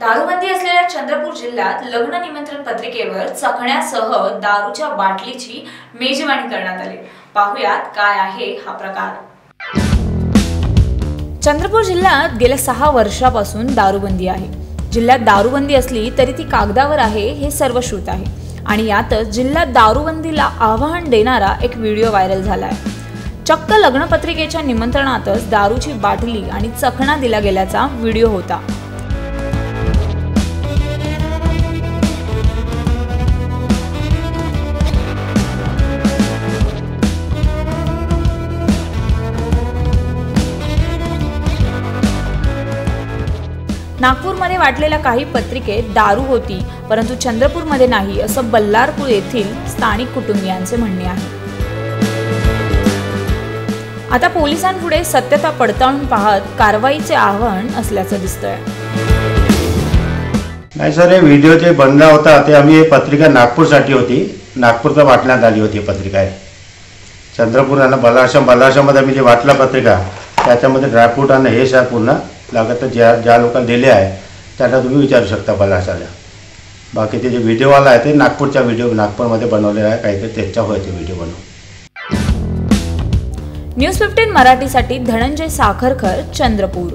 दारूबंदी असलेल्या चंद्रपूर जिल्ह्यात लग्न निमंत्रण पत्रिकेवर चखण्यासह दारूच्या बाटलीची मेजवानी करण्यात आली. पाहुयात काय आहे हा प्रकार. चंद्रपूर जिल्ह्यात गेल्या सहा वर्षापासून दारूबंदी आहे. जिल्ह्यात दारूबंदी असली तरी ती कागदावर आहे हे सर्वश्रुत आहे. आणि यातच जिल्ह्यात दारूबंदीला आव्हान देणारा एक व्हिडिओ व्हायरल झाला आहे चक्क लग्नपत्रिकेच्या निमंत्रणातच दारूची बाटली आणि चखणा दिला गेल्याचा व्हिडिओ होता. नागपूरमध्ये वाटलेल्या काही पत्रिकेत दारू होती परंतु चंद्रपूरमध्ये नाही असं बल्लारपूर येथील स्थानिक कुटुंबियांचे म्हणणे आहे. आता पोलिसांपुढे सत्यता पडताळून पाहत कारवाईचे आव्हान असल्याचं दिसतंय. नाही सर हे व्हिडिओ जे बनला होता ते आम्ही पत्रिका नागपूरसाठी होती. नागपूरला वाटण्यात आली होती पत्रिका आहे. चंद्रपूर आणि बलाशम बलाश्रममध्ये आम्ही जे वाटला पत्रिका त्याच्यामध्ये ड्रायफ्रूट आणि हे सर पूर्ण लागत ज्या ज्या लोकांना दिले आहे त्यांना तुम्ही विचारू शकता बलाशाला बाकी ते जे व्हिडिओवाला आहे ते नागपूरच्या व्हिडिओ नागपूरमध्ये बनवलेला आहे काहीतरी त्याच्या होय ते व्हिडिओ बनवून. न्यूज फिफ्टीन मराठीसाठी धनंजय साखरकर चंद्रपूर.